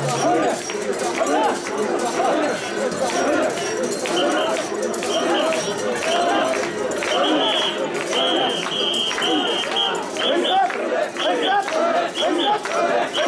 Let's go!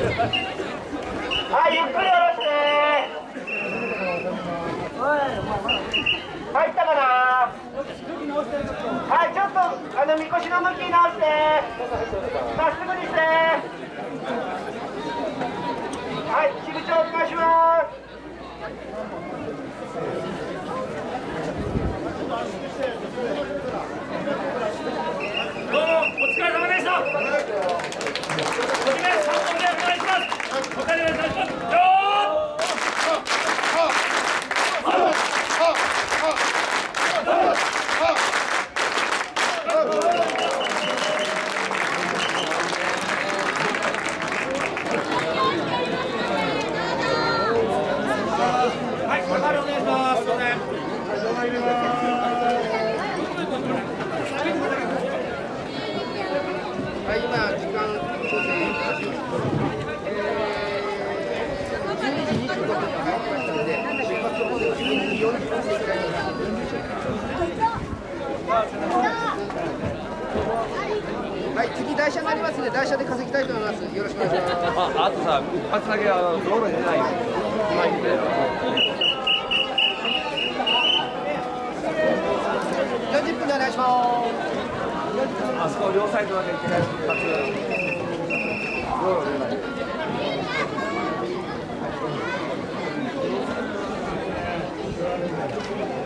はい、ゆっくり下ろして。入ったかな。はい、ちょっと、あの、みこしの向き直して。まっすぐにして。はい、支部長お願いします。どうもお疲れ様でした。はじめ三本でお願いします。お金でお願いします。よー。はい、これからお願いします。すいません。はい、今、時間調整えー、12時25分が入りましたので、出発の方では12時40分でいきたいと思います。はい、次台車になりますので、台車で稼ぎたいと思います。よろしくお願いします。ああとさ、一発だけあの道路に出ないよ。今言ったよ。40分でお願いします。あそこ両サイドだけ一回一発。道路出ない。は